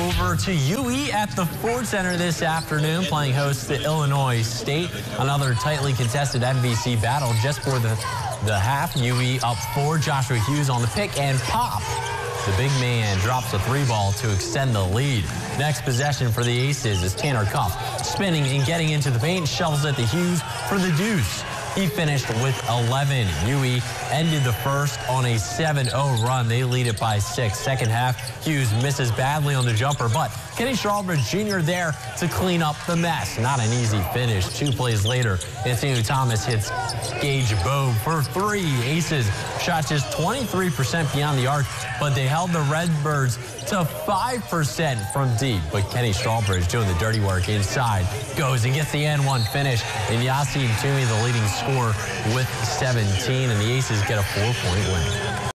over to UE at the Ford Center this afternoon, playing host to Illinois State. Another tightly contested MVC battle just for the, the half. UE up four. Joshua Hughes on the pick and pop. The big man drops a three ball to extend the lead. Next possession for the Aces is Tanner Cuff spinning and getting into the paint, shovels at the Hughes for the deuce. He finished with 11. UE ended the first on a 7-0 run. They lead it by six. Second half, Hughes misses badly on the jumper, but Kenny Strawbridge Jr. there to clean up the mess. Not an easy finish. Two plays later, Anthony Thomas hits Gage Bogue for three. Aces shot just 23% beyond the arc, but they held the Redbirds to 5% from deep. But Kenny Strawbridge doing the dirty work inside. Goes and gets the and-one finish. And Yacine Toumi, the leading scorer with 17. And the Aces get a four-point win.